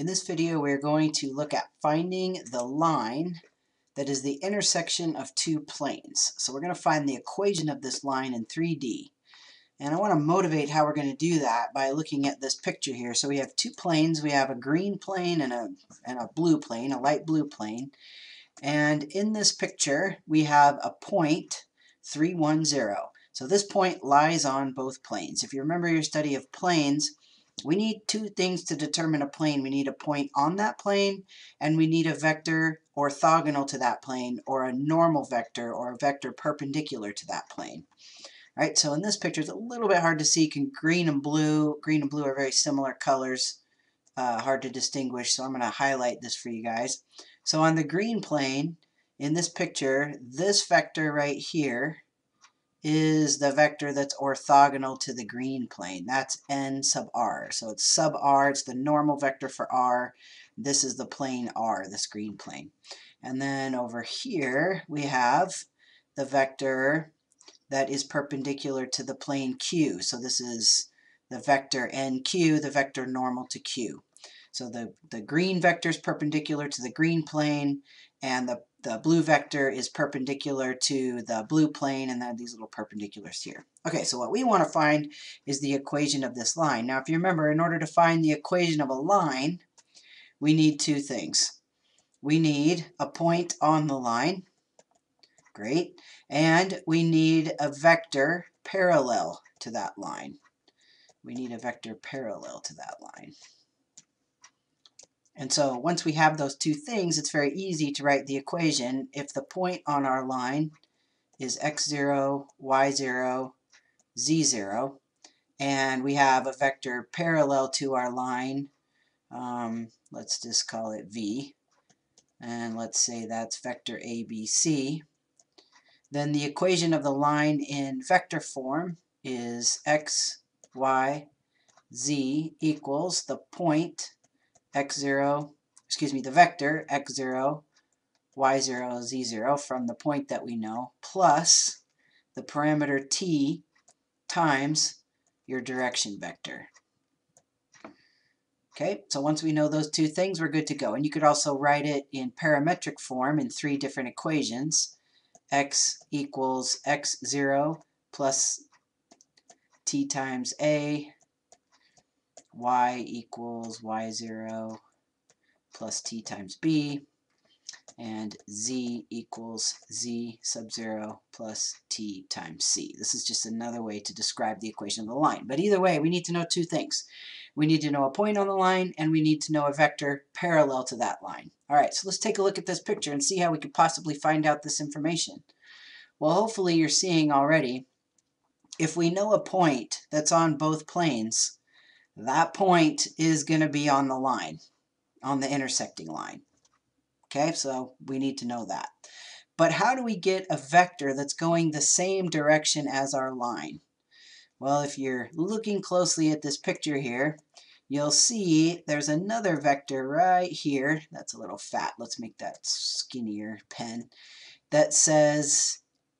In this video we're going to look at finding the line that is the intersection of two planes. So we're going to find the equation of this line in 3D. And I want to motivate how we're going to do that by looking at this picture here. So we have two planes. We have a green plane and a, and a blue plane, a light blue plane. And in this picture we have a point 310. So this point lies on both planes. If you remember your study of planes, we need two things to determine a plane. We need a point on that plane, and we need a vector orthogonal to that plane, or a normal vector, or a vector perpendicular to that plane. All right, so in this picture, it's a little bit hard to see. Can green and blue, green and blue are very similar colors, uh, hard to distinguish, so I'm going to highlight this for you guys. So on the green plane, in this picture, this vector right here is the vector that's orthogonal to the green plane. That's n sub r. So it's sub r, it's the normal vector for r. This is the plane r, this green plane. And then over here we have the vector that is perpendicular to the plane q. So this is the vector nq, the vector normal to q. So the, the green vector is perpendicular to the green plane, and the the blue vector is perpendicular to the blue plane and then these little perpendiculars here. Okay, so what we want to find is the equation of this line. Now if you remember, in order to find the equation of a line, we need two things. We need a point on the line, great, and we need a vector parallel to that line. We need a vector parallel to that line. And so once we have those two things, it's very easy to write the equation. If the point on our line is x0, y0, z0, and we have a vector parallel to our line, um, let's just call it v, and let's say that's vector ABC, then the equation of the line in vector form is x, y, z equals the point x0, excuse me, the vector x0, y0, z0 from the point that we know, plus the parameter t times your direction vector. Okay, so once we know those two things, we're good to go. And you could also write it in parametric form in three different equations. x equals x0 plus t times a y equals y0 plus t times b, and z equals z sub 0 plus t times c. This is just another way to describe the equation of the line. But either way, we need to know two things. We need to know a point on the line, and we need to know a vector parallel to that line. All right, so let's take a look at this picture and see how we could possibly find out this information. Well, hopefully you're seeing already, if we know a point that's on both planes, that point is going to be on the line, on the intersecting line. Okay, so we need to know that. But how do we get a vector that's going the same direction as our line? Well, if you're looking closely at this picture here, you'll see there's another vector right here. That's a little fat. Let's make that skinnier pen. That says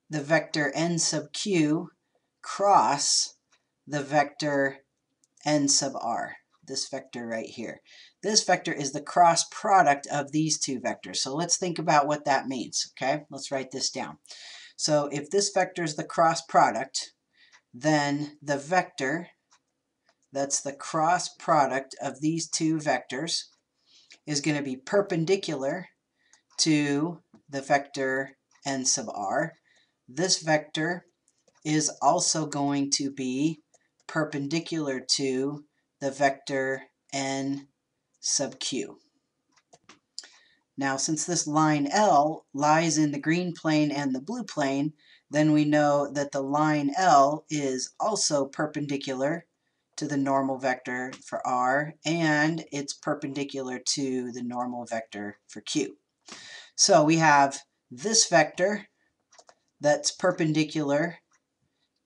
the vector n sub q cross the vector n sub r, this vector right here. This vector is the cross product of these two vectors. So let's think about what that means, okay? Let's write this down. So if this vector is the cross product, then the vector that's the cross product of these two vectors is going to be perpendicular to the vector n sub r. This vector is also going to be perpendicular to the vector n sub q. Now, since this line L lies in the green plane and the blue plane, then we know that the line L is also perpendicular to the normal vector for r, and it's perpendicular to the normal vector for q. So we have this vector that's perpendicular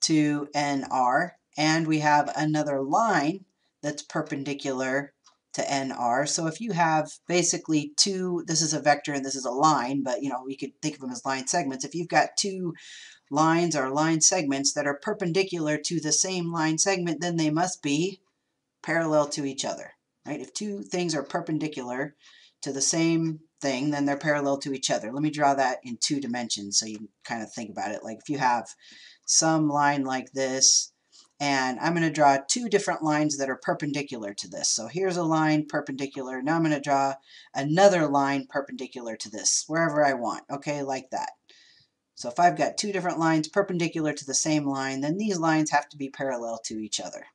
to nr, and we have another line that's perpendicular to NR. So if you have basically two, this is a vector and this is a line, but you know, we could think of them as line segments. If you've got two lines or line segments that are perpendicular to the same line segment, then they must be parallel to each other. Right? If two things are perpendicular to the same thing, then they're parallel to each other. Let me draw that in two dimensions so you can kind of think about it. Like if you have some line like this, and I'm going to draw two different lines that are perpendicular to this. So here's a line perpendicular. Now I'm going to draw another line perpendicular to this, wherever I want, okay, like that. So if I've got two different lines perpendicular to the same line, then these lines have to be parallel to each other.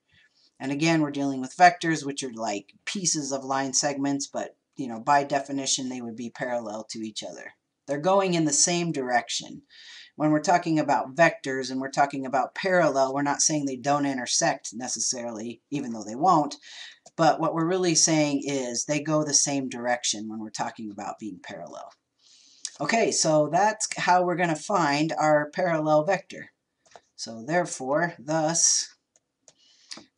And again, we're dealing with vectors, which are like pieces of line segments, but you know, by definition, they would be parallel to each other. They're going in the same direction. When we're talking about vectors and we're talking about parallel, we're not saying they don't intersect necessarily, even though they won't. But what we're really saying is they go the same direction when we're talking about being parallel. Okay, so that's how we're going to find our parallel vector. So therefore, thus,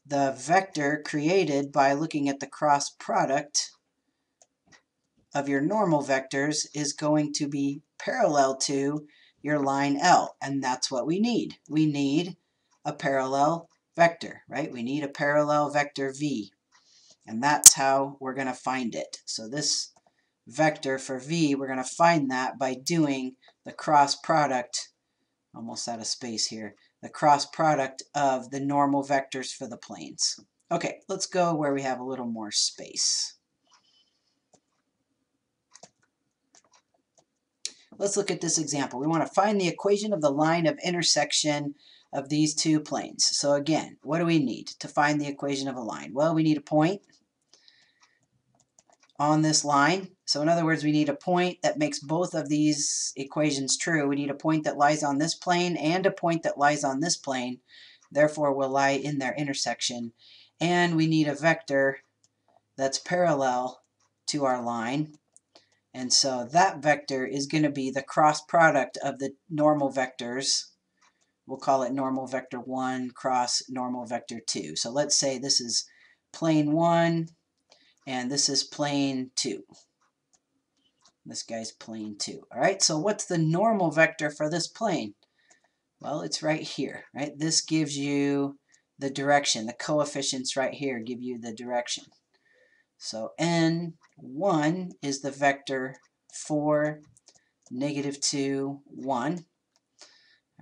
the vector created by looking at the cross product of your normal vectors is going to be parallel to your line L, and that's what we need. We need a parallel vector, right? We need a parallel vector V, and that's how we're going to find it. So this vector for V, we're going to find that by doing the cross product, almost out of space here, the cross product of the normal vectors for the planes. Okay, let's go where we have a little more space. Let's look at this example. We want to find the equation of the line of intersection of these two planes. So again, what do we need to find the equation of a line? Well, we need a point on this line. So in other words, we need a point that makes both of these equations true. We need a point that lies on this plane and a point that lies on this plane, therefore will lie in their intersection. And we need a vector that's parallel to our line. And so that vector is going to be the cross product of the normal vectors. We'll call it normal vector 1 cross normal vector 2. So let's say this is plane 1 and this is plane 2. This guy's plane 2. All right, so what's the normal vector for this plane? Well, it's right here, right? This gives you the direction. The coefficients right here give you the direction. So n1 is the vector 4, negative 2, 1.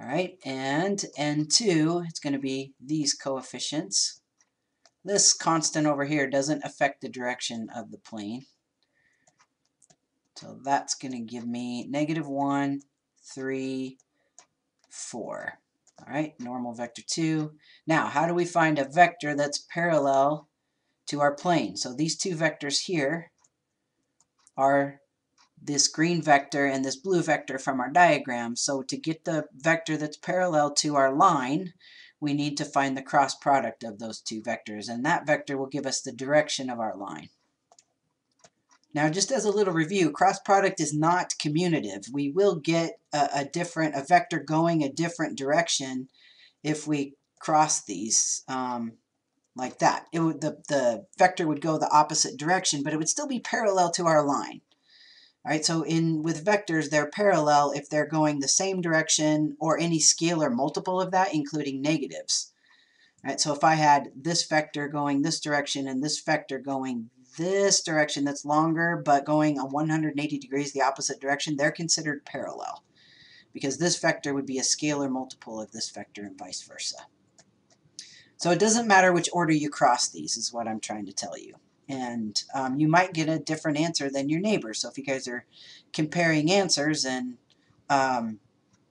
All right, and n2, it's going to be these coefficients. This constant over here doesn't affect the direction of the plane. So that's going to give me negative 1, 3, 4. All right, normal vector 2. Now, how do we find a vector that's parallel to our plane? So these two vectors here are this green vector and this blue vector from our diagram. So to get the vector that's parallel to our line, we need to find the cross product of those two vectors, and that vector will give us the direction of our line. Now, just as a little review, cross product is not commutative. We will get a, a different, a vector going a different direction if we cross these um, like that. It would, the, the vector would go the opposite direction, but it would still be parallel to our line. All right, so in with vectors, they're parallel if they're going the same direction or any scalar multiple of that, including negatives. All right, so if I had this vector going this direction and this vector going this direction that's longer but going a 180 degrees the opposite direction, they're considered parallel because this vector would be a scalar multiple of this vector and vice versa. So it doesn't matter which order you cross these is what I'm trying to tell you and um, you might get a different answer than your neighbor. So if you guys are comparing answers and um,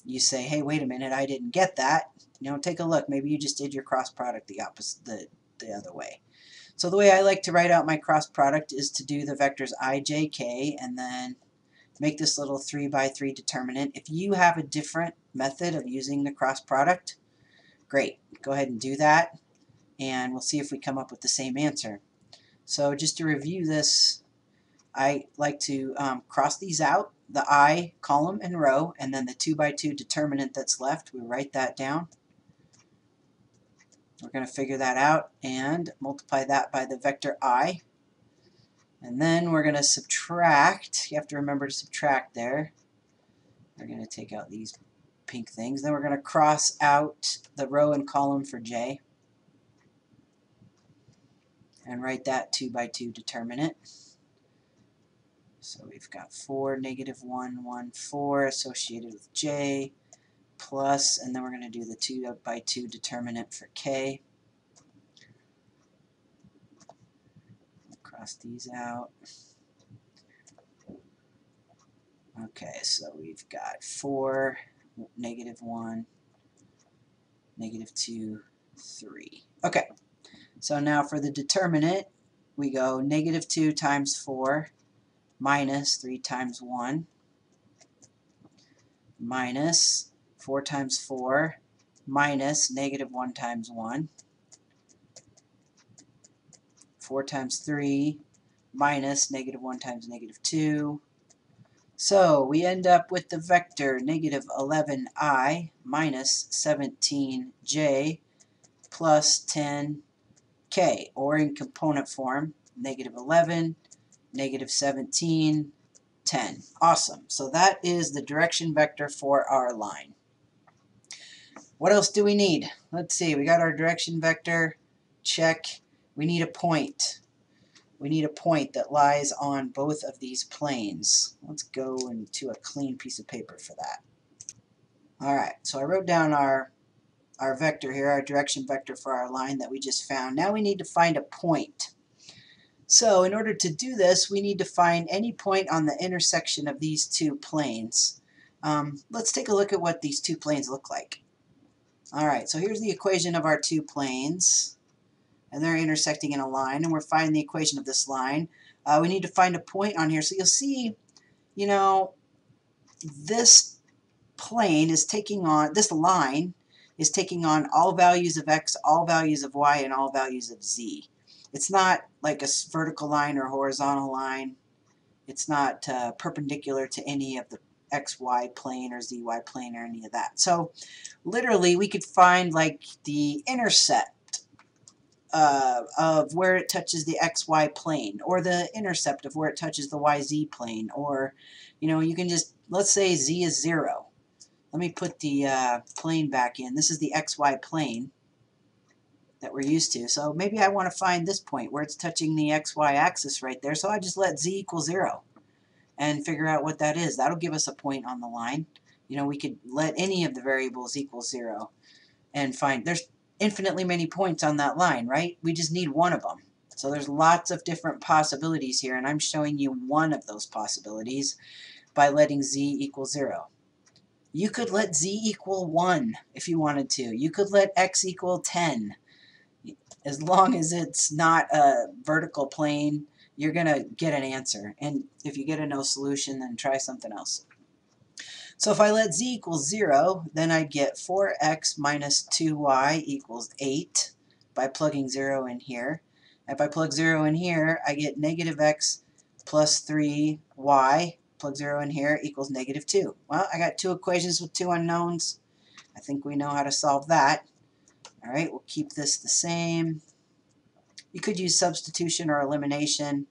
you say, hey, wait a minute, I didn't get that, you know, take a look. Maybe you just did your cross product the opposite, the, the other way. So the way I like to write out my cross product is to do the vectors i, j, k, and then make this little 3 by 3 determinant. If you have a different method of using the cross product, great. Go ahead and do that, and we'll see if we come up with the same answer. So just to review this, I like to um, cross these out, the I column and row, and then the 2 by 2 determinant that's left, we write that down. We're going to figure that out and multiply that by the vector i. And then we're going to subtract. You have to remember to subtract there. We're going to take out these pink things. Then we're going to cross out the row and column for j. and write that 2 by 2 determinant. So we've got 4, negative 1, 1, 4 associated with j plus, and then we're going to do the 2 by 2 determinant for k. Cross these out. Okay, so we've got 4, negative 1, negative 2, 3. Okay, so now for the determinant, we go negative 2 times 4 minus 3 times 1 minus 4 times 4 minus negative 1 times 1 4 times 3 minus negative 1 times negative 2 so we end up with the vector negative 11i minus 17j plus 10k, or in component form, negative 11, negative 17, 10. Awesome. So that is the direction vector for our line. What else do we need? Let's see. We got our direction vector. Check. We need a point we need a point that lies on both of these planes. Let's go into a clean piece of paper for that. Alright, so I wrote down our, our vector here, our direction vector for our line that we just found. Now we need to find a point. So in order to do this, we need to find any point on the intersection of these two planes. Um, let's take a look at what these two planes look like. Alright, so here's the equation of our two planes and they're intersecting in a line, and we're finding the equation of this line. Uh, we need to find a point on here. So you'll see, you know, this plane is taking on, this line is taking on all values of x, all values of y, and all values of z. It's not like a vertical line or horizontal line. It's not uh, perpendicular to any of the xy plane or zy plane or any of that. So literally we could find like the intercept uh, of where it touches the xy plane or the intercept of where it touches the yz plane or you know you can just let's say z is 0 let me put the uh, plane back in. This is the xy plane that we're used to. So maybe I want to find this point where it's touching the xy axis right there. So I just let z equal 0 and figure out what that is. That'll give us a point on the line. You know we could let any of the variables equal 0 and find there's infinitely many points on that line, right? We just need one of them. So there's lots of different possibilities here, and I'm showing you one of those possibilities by letting z equal 0. You could let z equal 1 if you wanted to. You could let x equal 10. As long as it's not a vertical plane, you're going to get an answer. And if you get a no solution, then try something else. So if I let z equal 0, then I'd get 4x minus 2y equals 8 by plugging 0 in here. If I plug 0 in here, I get negative x plus 3y, plug 0 in here, equals negative 2. Well, I got two equations with two unknowns. I think we know how to solve that. Alright, we'll keep this the same. You could use substitution or elimination.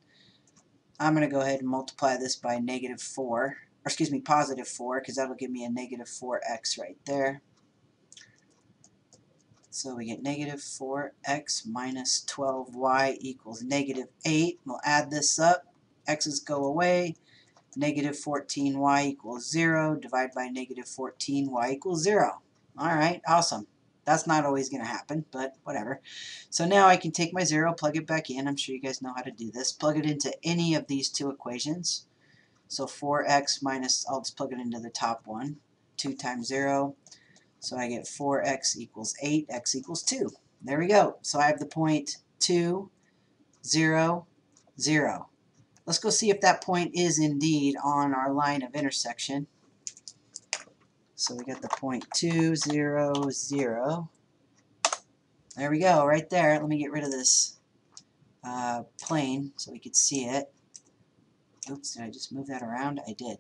I'm going to go ahead and multiply this by negative 4 or excuse me, positive 4, because that'll give me a negative 4x right there. So we get negative 4x minus 12y equals negative 8. We'll add this up. x's go away. Negative 14y equals 0. Divide by negative 14y equals 0. Alright, awesome. That's not always going to happen, but whatever. So now I can take my 0, plug it back in. I'm sure you guys know how to do this. Plug it into any of these two equations. So 4x minus, I'll just plug it into the top one, 2 times 0. So I get 4x equals 8, x equals 2. There we go. So I have the point 2, 0, 0. Let's go see if that point is indeed on our line of intersection. So we got the point 2, 0, 0. There we go, right there. Let me get rid of this uh, plane so we could see it. Oops, did I just move that around? I did.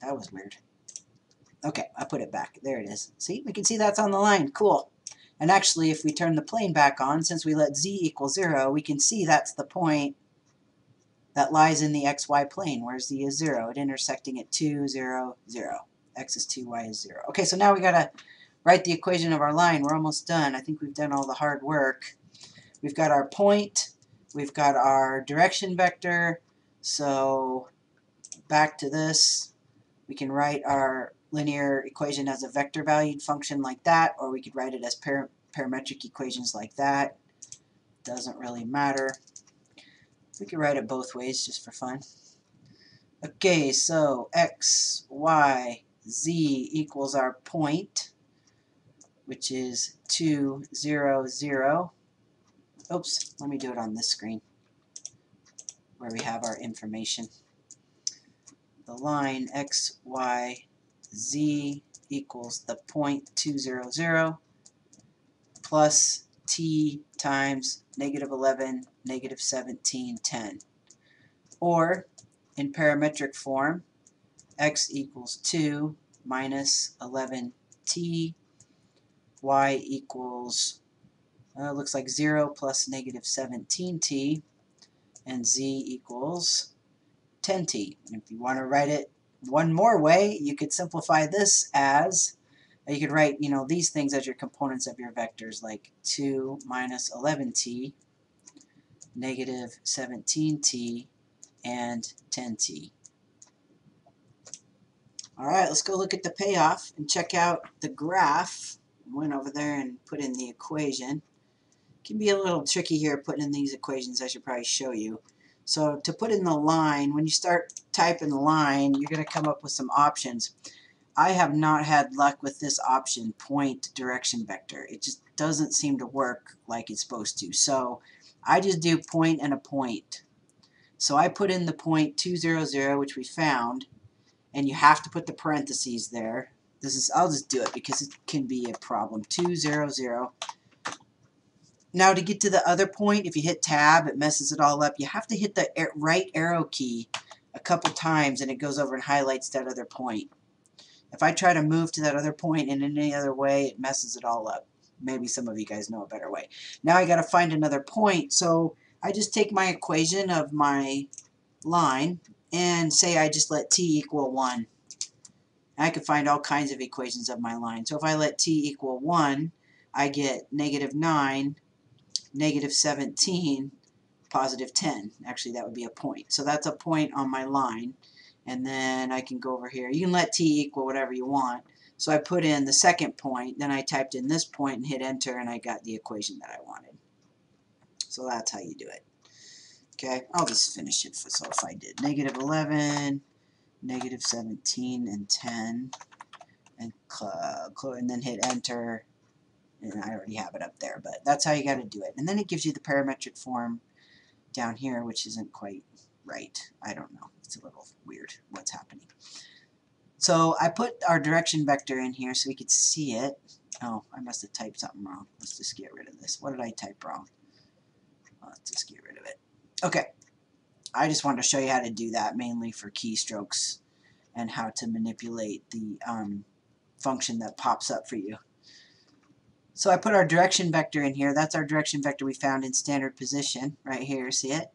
That was weird. Okay, I put it back. There it is. See, we can see that's on the line. Cool. And actually, if we turn the plane back on, since we let z equal 0, we can see that's the point that lies in the xy plane, where z is 0, it intersecting at 2, 0, 0. x is 2, y is 0. Okay, so now we got to write the equation of our line. We're almost done. I think we've done all the hard work. We've got our point, we've got our direction vector. So back to this, we can write our linear equation as a vector valued function like that, or we could write it as par parametric equations like that. Doesn't really matter. We could write it both ways just for fun. Okay, so x, y, z equals our point, which is 2, 0, 0. Oops, let me do it on this screen where we have our information. The line x, y, z equals the point 200 plus t times negative 11, negative 17, 10. Or, in parametric form, x equals 2 minus 11t, y equals, uh, looks like 0 plus negative 17t, and z equals 10t. And if you want to write it one more way, you could simplify this as, uh, you could write, you know, these things as your components of your vectors, like 2 minus 11t, negative 17t, and 10t. Alright, let's go look at the payoff and check out the graph. Went over there and put in the equation. Can be a little tricky here putting in these equations, I should probably show you. So to put in the line, when you start typing the line, you're going to come up with some options. I have not had luck with this option, point direction vector. It just doesn't seem to work like it's supposed to. So I just do point and a point. So I put in the point 200, which we found, and you have to put the parentheses there. This is I'll just do it because it can be a problem. 200 now to get to the other point, if you hit tab, it messes it all up. You have to hit the right arrow key a couple times and it goes over and highlights that other point. If I try to move to that other point in any other way, it messes it all up. Maybe some of you guys know a better way. Now I got to find another point. So I just take my equation of my line and say I just let t equal 1. I can find all kinds of equations of my line. So if I let t equal 1, I get negative 9 negative 17, positive 10. Actually, that would be a point. So that's a point on my line. And then I can go over here. You can let t equal whatever you want. So I put in the second point, then I typed in this point and hit enter, and I got the equation that I wanted. So that's how you do it. Okay, I'll just finish it. for So if I did negative 11, negative 17, and 10, and, and then hit enter, and I already have it up there, but that's how you got to do it. And then it gives you the parametric form down here, which isn't quite right. I don't know. It's a little weird what's happening. So I put our direction vector in here so we could see it. Oh, I must have typed something wrong. Let's just get rid of this. What did I type wrong? Let's just get rid of it. Okay. I just wanted to show you how to do that, mainly for keystrokes and how to manipulate the um, function that pops up for you. So I put our direction vector in here. That's our direction vector we found in standard position right here. See it?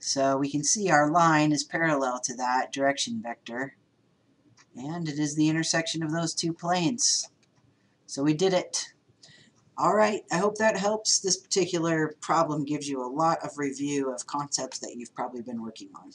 So we can see our line is parallel to that direction vector. And it is the intersection of those two planes. So we did it. Alright, I hope that helps. This particular problem gives you a lot of review of concepts that you've probably been working on.